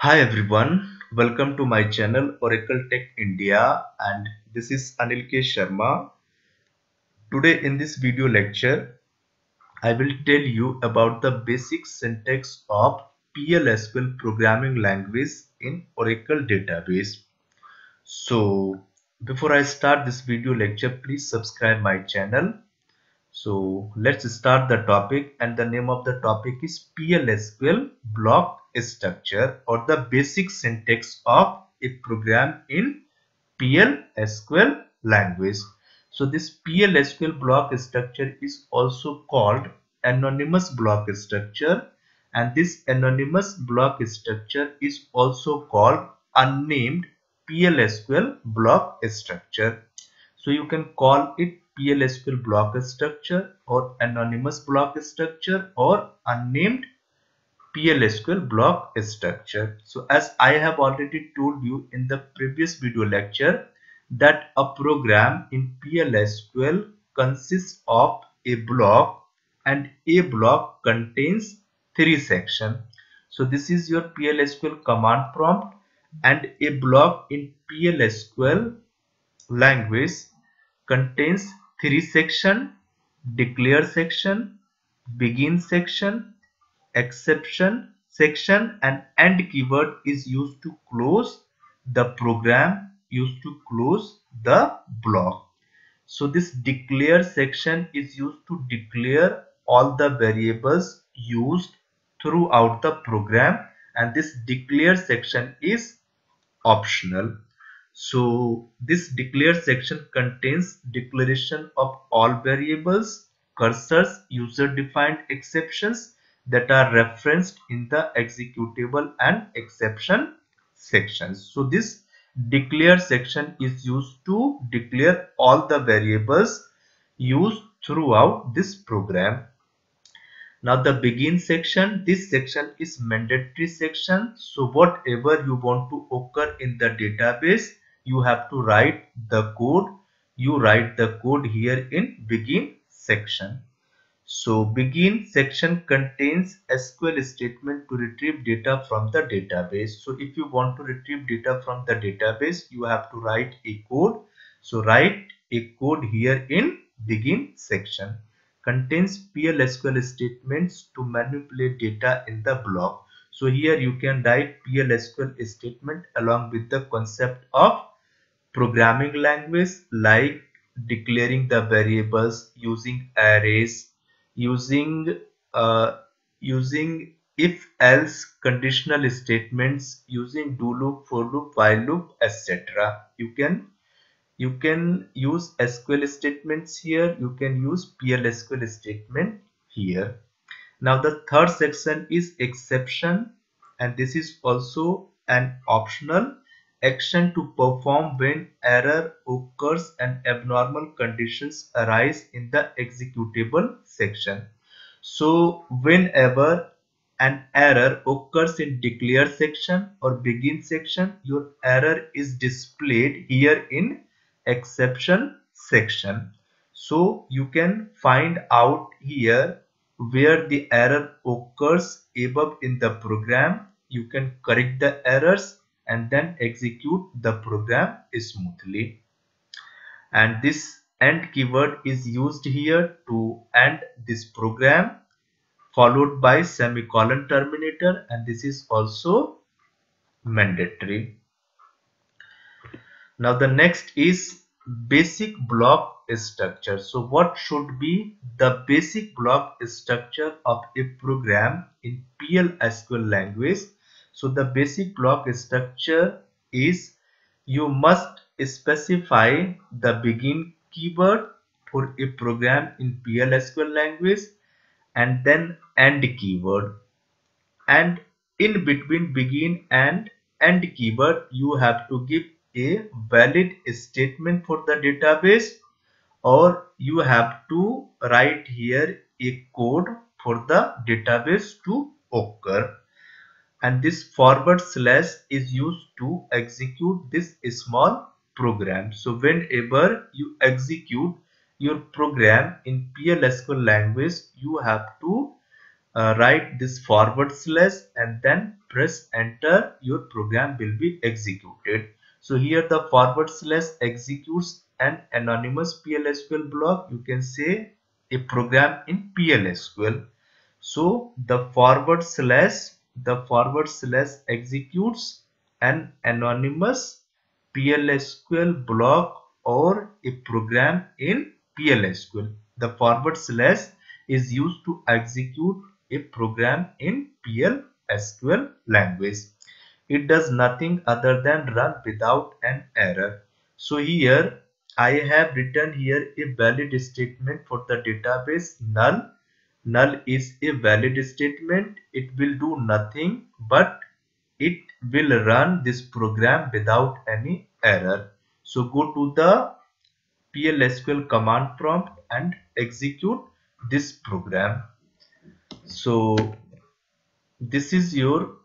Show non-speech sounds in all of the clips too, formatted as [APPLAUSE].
Hi everyone, welcome to my channel Oracle Tech India and this is Anil K. Sharma. Today in this video lecture, I will tell you about the basic syntax of PLSQL programming language in Oracle database. So before I start this video lecture, please subscribe my channel. So let's start the topic and the name of the topic is PLSQL block structure or the basic syntax of a program in PL SQL language. So this PL SQL block structure is also called anonymous block structure and this anonymous block structure is also called unnamed PL SQL block structure. So you can call it PL SQL block structure or anonymous block structure or unnamed PLSQL block structure. So as I have already told you in the previous video lecture that a program in PLSQL consists of a block and a block contains three sections. So this is your PLSQL command prompt and a block in PLSQL language contains three section declare section begin section exception section and end keyword is used to close the program used to close the block. So this declare section is used to declare all the variables used throughout the program and this declare section is optional. So this declare section contains declaration of all variables cursors user defined exceptions that are referenced in the executable and exception sections. So this declare section is used to declare all the variables used throughout this program. Now the begin section, this section is mandatory section. So whatever you want to occur in the database, you have to write the code. You write the code here in begin section. So begin section contains SQL statement to retrieve data from the database. So if you want to retrieve data from the database, you have to write a code. So write a code here in begin section. Contains PLSQL statements to manipulate data in the block. So here you can write PLSQL statement along with the concept of programming language like declaring the variables using arrays using uh, using if else conditional statements using do loop for loop while loop etc you can you can use sql statements here. You can use pl sql statement here. Now the third section is exception and this is also an optional action to perform when error occurs and abnormal conditions arise in the executable section. So whenever an error occurs in declare section or begin section, your error is displayed here in exception section. So you can find out here where the error occurs above in the program. You can correct the errors and then execute the program smoothly. And this end keyword is used here to end this program followed by semicolon terminator and this is also mandatory. Now the next is basic block structure. So what should be the basic block structure of a program in PL SQL language so the basic block structure is you must specify the begin keyword for a program in PLSQL language and then end keyword. And in between begin and end keyword you have to give a valid statement for the database or you have to write here a code for the database to occur and this forward slash is used to execute this small program. So whenever you execute your program in PLSQL language, you have to uh, write this forward slash and then press enter. Your program will be executed. So here the forward slash executes an anonymous PLSQL block. You can say a program in PLSQL so the forward slash the forward slash executes an anonymous PLSQL block or a program in PLSQL. The forward slash is used to execute a program in PLSQL language. It does nothing other than run without an error. So here I have written here a valid statement for the database null. Null is a valid statement. It will do nothing but it will run this program without any error. So go to the PLSQL command prompt and execute this program. So this is your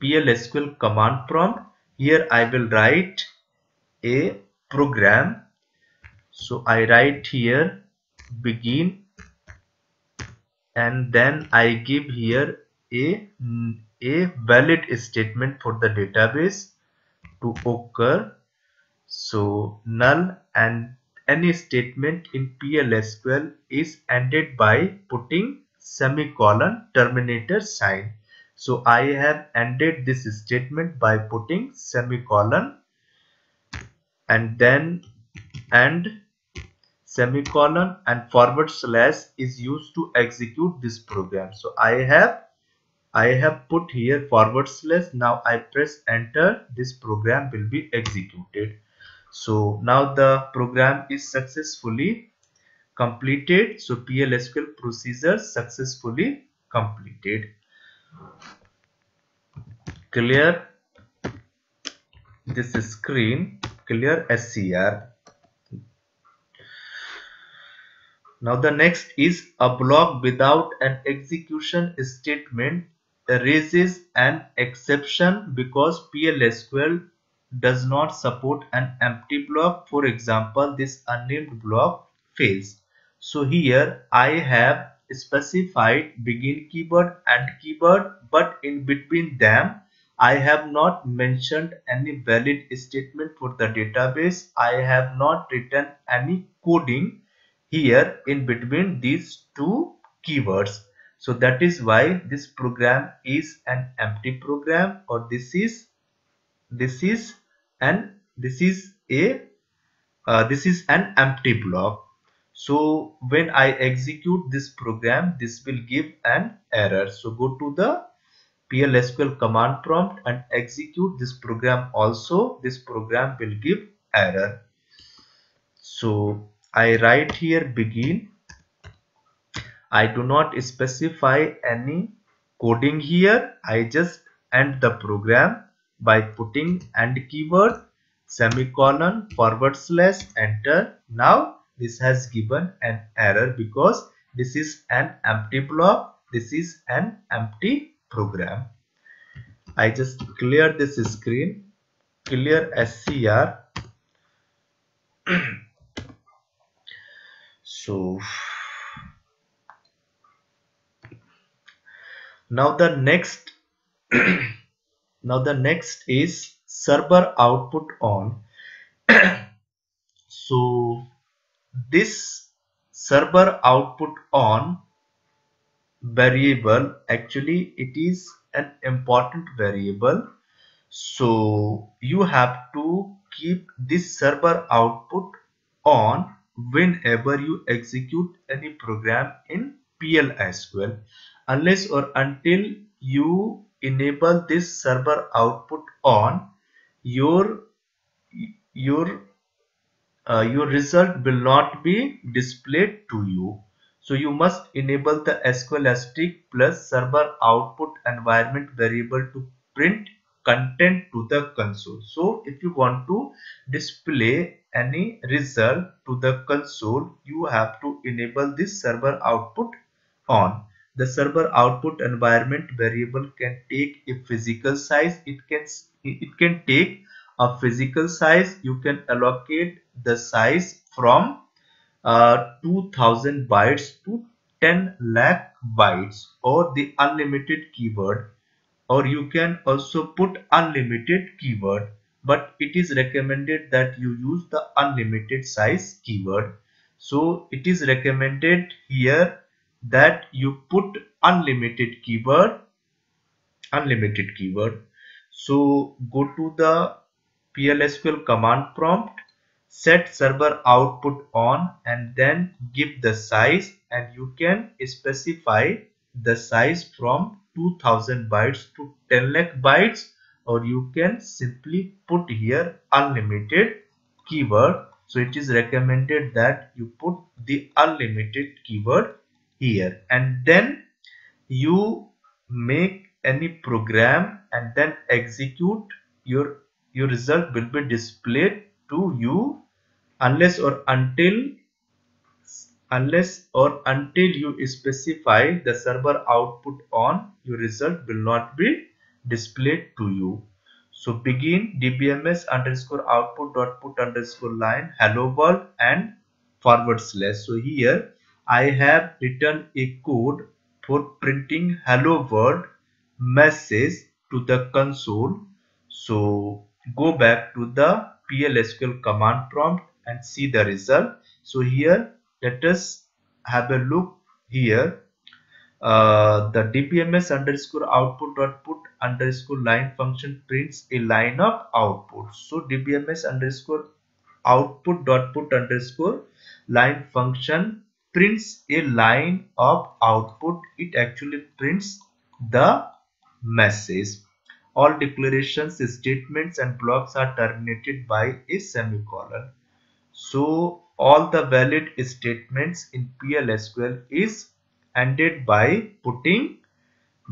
PLSQL command prompt. Here I will write a program. So I write here begin and then I give here a a valid statement for the database to occur. So null and any statement in PLSQL is ended by putting semicolon terminator sign. So I have ended this statement by putting semicolon and then and semicolon and forward slash is used to execute this program. So I have I have put here forward slash. Now I press enter. This program will be executed. So now the program is successfully completed. So PLSQL procedure successfully completed. Clear? This screen. Clear SCR now the next is a block without an execution statement raises an exception because PLSQL does not support an empty block. For example, this unnamed block fails. So here I have specified begin keyword and keyword but in between them I have not mentioned any valid statement for the database. I have not written any coding here in between these two keywords. So that is why this program is an empty program or this is this is an this is a uh, this is an empty block. So when i execute this program this will give an error. So go to the plsql command prompt and execute this program also. This program will give error. So i write here begin I do not specify any coding here. I just end the program by putting end keyword semicolon forward slash enter. Now this has given an error because this is an empty block. This is an empty program. I just clear this screen, clear SCR. [CLEARS THROAT] so now the next [CLEARS THROAT] now the next is server output on. [CLEARS THROAT] So this server output on variable actually it is an important variable. So you have to keep this server output on whenever you execute any program in PLSQL unless or until you enable this server output on your your uh, your result will not be displayed to you. So you must enable the SQL*Plus server output environment variable to print content to the console. So if you want to display any result to the console you have to enable this server output on. The server output environment variable can take a physical size. It can it can take a physical size. You can allocate the size from uh, 2000 bytes to 10 lakh bytes or the unlimited keyword. Or you can also put unlimited keyword but it is recommended that you use the unlimited size keyword. So it is recommended here that you put unlimited keyword unlimited keyword. So go to the PLSQL command prompt set server output on and then give the size and you can specify the size from 2000 bytes to 10 lakh bytes or you can simply put here unlimited keyword. So it is recommended that you put the unlimited keyword here. And then you make any program and then execute your your result will be displayed to you unless or until unless or until you specify the server output on your result will not be displayed to you. So begin dbms underscore output dot put underscore line hello world and forward slash so here i have written a code for printing hello world message to the console. So go back to the PLSQL command prompt and see the result. So here let us have a look here uh, the dbms underscore output dot put underscore line function prints a line of output so dbms underscore output dot put underscore line function prints a line of output it actually prints the message. All declarations, statements and blocks are terminated by a semicolon. So all the valid statements in PLSQL is ended by putting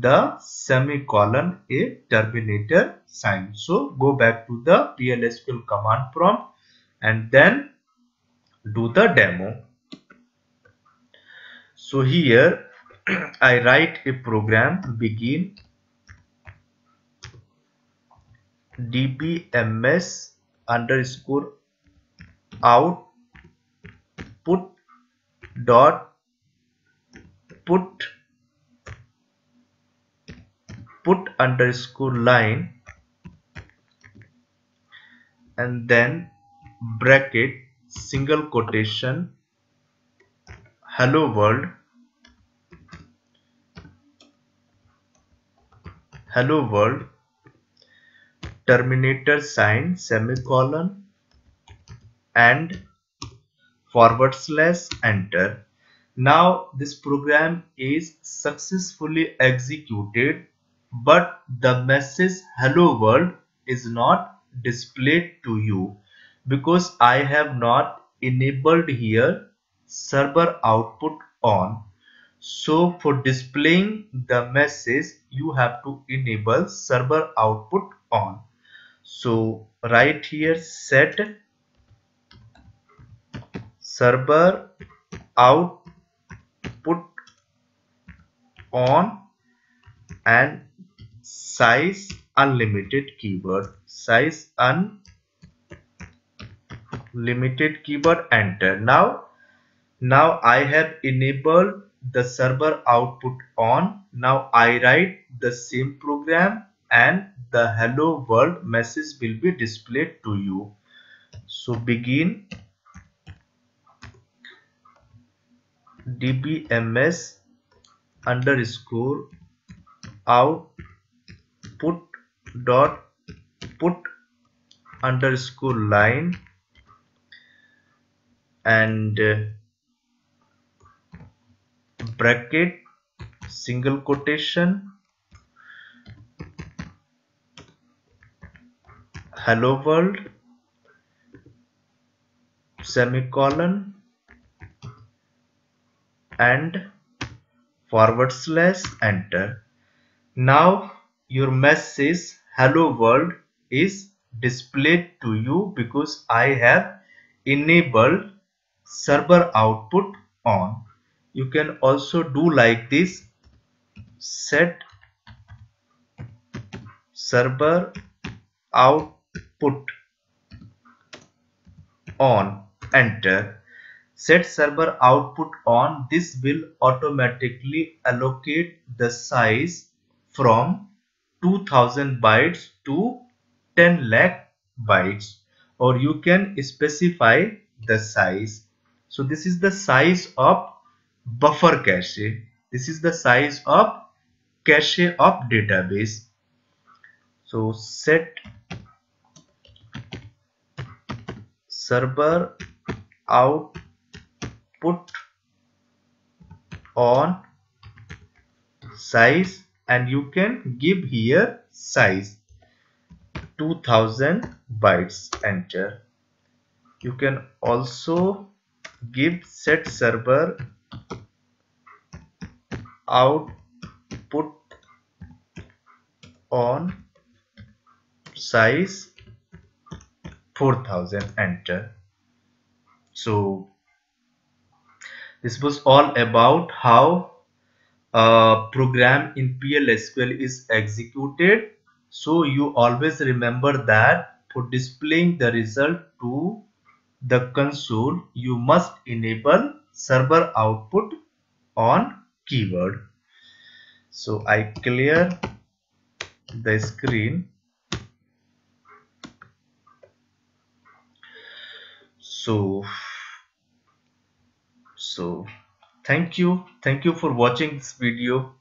the semicolon a terminator sign. So go back to the PLSQL command prompt and then do the demo. So here [CLEARS THROAT] I write a program begin dbms underscore out put dot put put underscore line and then bracket single quotation hello world hello world terminator sign semicolon and forward slash enter now this program is successfully executed but the message hello world is not displayed to you because I have not enabled here server output on. So for displaying the message you have to enable server output on. So right here set server output on and size unlimited keyword size unlimited keyword enter. Now now i have enabled the server output on. Now i write the same program and the hello world message will be displayed to you. So begin dbms underscore output dot put underscore line and uh, bracket single quotation hello world semicolon and forward slash enter. Now your message hello world is displayed to you because I have enabled server output on. You can also do like this. Set server output on. Enter set server output on this will automatically allocate the size from 2000 bytes to 10 lakh bytes. Or you can specify the size. So this is the size of buffer cache. This is the size of cache of database. So set server output on size and you can give here size. 2000 bytes enter. You can also give set server output on size 4000 enter. So this was all about how a program in PLSQL is executed. So you always remember that for displaying the result to the console you must enable server output on keyword. So I clear the screen. So so thank you. Thank you for watching this video